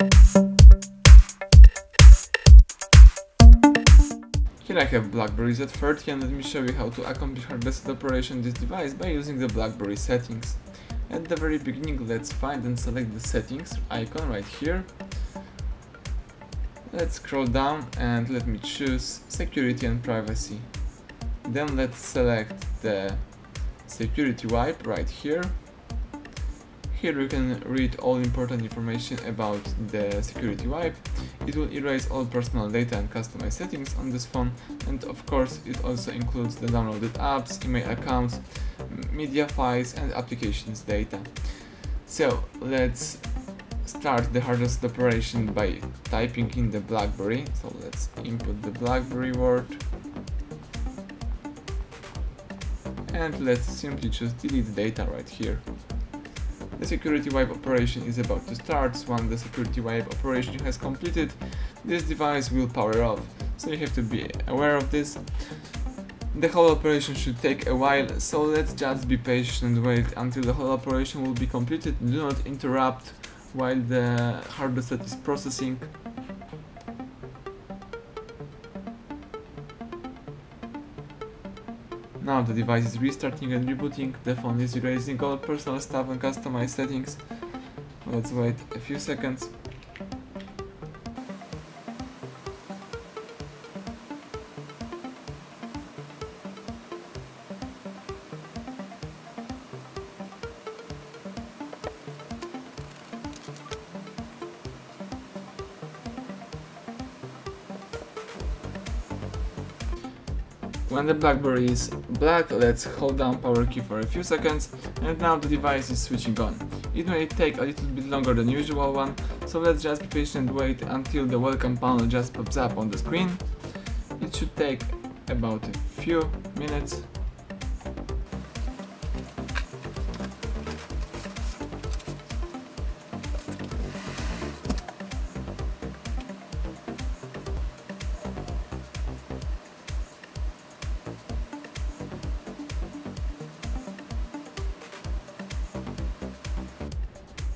Here I have BlackBerry Z30 and let me show you how to accomplish hard reset operation this device by using the BlackBerry settings. At the very beginning let's find and select the settings icon right here. Let's scroll down and let me choose security and privacy. Then let's select the security wipe right here here you can read all important information about the security wipe. It will erase all personal data and customized settings on this phone and of course it also includes the downloaded apps, email accounts, media files and applications data. So let's start the hard reset operation by typing in the BlackBerry. So let's input the BlackBerry word and let's simply just delete data right here. The security wipe operation is about to start, so once the security wipe operation has completed, this device will power off, so you have to be aware of this. The whole operation should take a while, so let's just be patient and wait until the whole operation will be completed. Do not interrupt while the hard reset is processing. Now the device is restarting and rebooting, the phone is erasing all personal stuff and customized settings. Let's wait a few seconds. When the BlackBerry is black, let's hold down power key for a few seconds and now the device is switching on. It may take a little bit longer than usual one, so let's just be patient wait until the welcome panel just pops up on the screen. It should take about a few minutes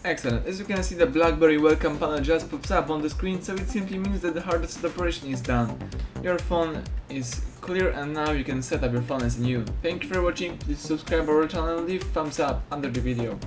Excellent. As you can see the BlackBerry welcome panel just pops up on the screen so it simply means that the hard reset operation is done. Your phone is clear and now you can set up your phone as new. Thank you for watching, please subscribe our channel and leave thumbs up under the video.